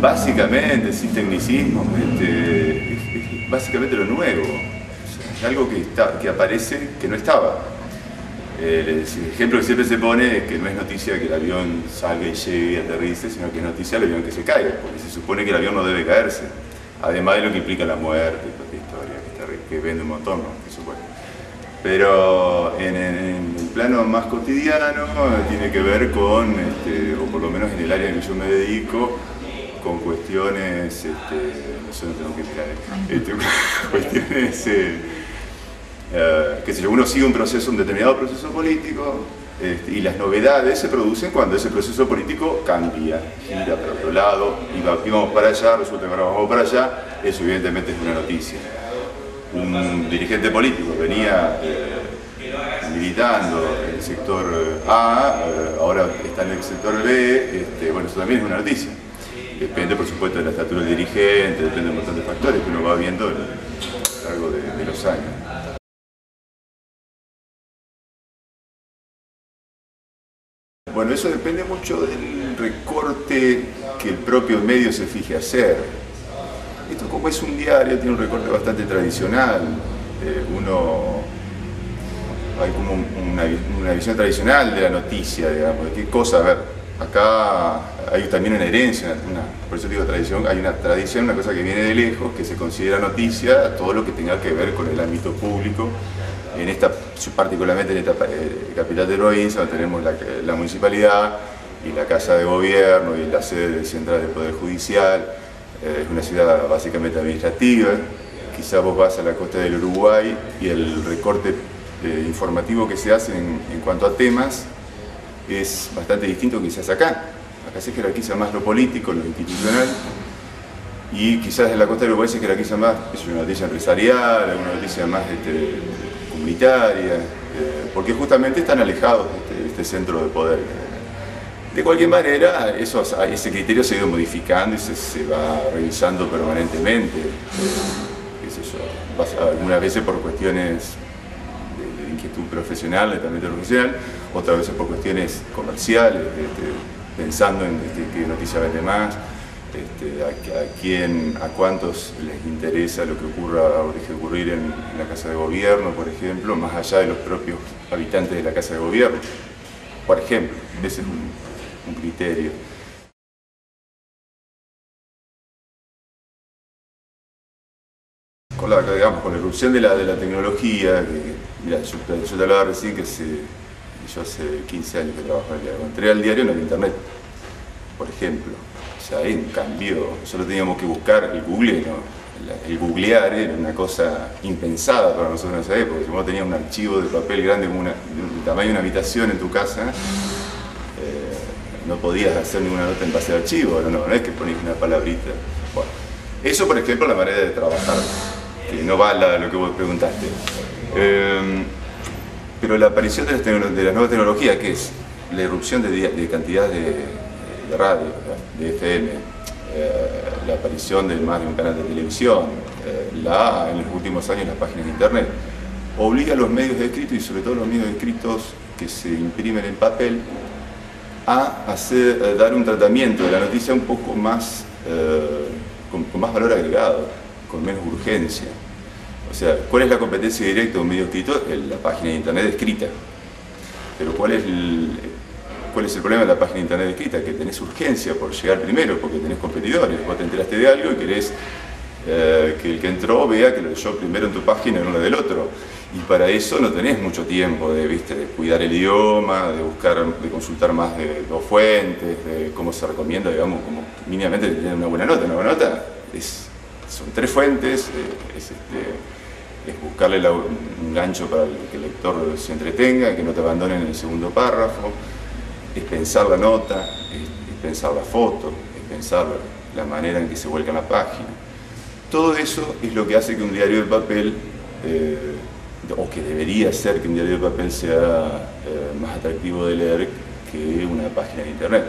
Básicamente, sin tecnicismo, este, es, básicamente lo nuevo. Es algo que, está, que aparece que no estaba. El, ejemplo que siempre se pone es que no es noticia que el avión salga y llegue y aterrice, sino que es noticia el avión que se caiga, porque se supone que el avión no debe caerse. Además de lo que implica la muerte toda esta historia que, vende un montón. Pero en, el plano más cotidiano tiene que ver con, este, o por lo menos en el área en que yo me dedico, con cuestiones, este, no sé, no tengo que mirar, ¿eh? este, cuestiones, eh, eh, que si uno sigue un proceso, un determinado proceso político, este, y las novedades se producen cuando ese proceso político cambia, gira para otro lado, y, vamos para allá, resulta que ahora vamos para allá, eso evidentemente es una noticia. Un dirigente político venía militando en el sector A, ahora está en el sector B, este, bueno, eso también es una noticia. Depende, por supuesto, de la estatura del dirigente, depende de un montón de factores que uno va viendo a lo largo de, los años. Bueno, eso depende mucho del recorte que el propio medio se fije hacer. Esto como es un diario, tiene un recorte bastante tradicional. Eh, uno hay como una, una, visión tradicional de la noticia, digamos, de qué cosa, a ver, acá hay también una herencia, por eso digo tradición, hay una tradición, una cosa que viene de lejos, que se considera noticia, todo lo que tenga que ver con el ámbito público, en esta, particularmente en esta eh, capital de provincia, donde tenemos la, municipalidad y la casa de gobierno y la sede central del Poder Judicial, eh, es una ciudad básicamente administrativa, quizás vos vas a la costa del Uruguay y el recorte eh, informativo que se hace en cuanto a temas es bastante distinto quizás acá. Acá se jerarquiza más lo político, lo institucional, y quizás en la costa del Uruguay se jerarquiza más, es una noticia empresarial, una noticia más este, comunitaria, eh, porque justamente están alejados de este, centro de poder. De cualquier manera, eso, ese criterio se ha ido modificando y se, va revisando permanentemente, eh, algunas veces por cuestiones de, inquietud profesional, netamente profesional, otras veces por cuestiones comerciales, este, pensando en este, qué noticia vende más, este, a, quién, a cuántos les interesa lo que ocurra o deje de ocurrir en, la Casa de Gobierno, por ejemplo, más allá de los propios habitantes de la Casa de Gobierno. Por ejemplo, ese es un, criterio. Con la, digamos, con la erupción de la, de la tecnología, mira, yo, yo, te hablaba recién que se, yo hace 15 años que trabajo en el diario. Entré al diario en el internet, por ejemplo. O sea, hay un cambio. Solo teníamos que buscar el Google, ¿no? El googlear era una cosa impensada para nosotros en esa época. Si vos tenías un archivo de papel grande como una, tamaño de una habitación en tu casa, eh, no podías hacer ninguna nota en base de archivo, no, no, es que ponías una palabrita. Bueno, eso por ejemplo la manera de trabajar, que no va lo que vos preguntaste. Eh, pero la aparición de las, nuevas tecnologías, que es la irrupción de, cantidad de, radio, de FM, eh, la aparición de más de un canal de televisión, eh, la, en los últimos años las páginas de internet, obliga a los medios de y sobre todo los medios de escritos que se imprimen en papel a hacer, dar un tratamiento de la noticia un poco más, eh, con más valor agregado, con menos urgencia. O sea, ¿cuál es la competencia directa de un medio escrito? La página de internet escrita. Pero ¿cuál es el, cuál es el problema de la página de internet escrita? Que tenés urgencia por llegar primero, porque tenés competidores. Vos te enteraste de algo y querés eh, que el que entró vea que lo leyó primero en tu página y no la del otro. Y para eso no tenés mucho tiempo de, ¿viste? de cuidar el idioma, de buscar, de consultar más de dos fuentes, de cómo se recomienda, digamos, como mínimamente tener una buena nota. Una buena nota es, son tres fuentes, eh, es este, es buscarle un gancho para que el lector se entretenga, que no te abandone en el segundo párrafo, es pensar la nota, es, pensar la foto, es pensar la manera en que se vuelca la página. Todo eso es lo que hace que un diario de papel, eh, o que debería ser que un diario de papel sea eh, más atractivo de leer que una página de internet.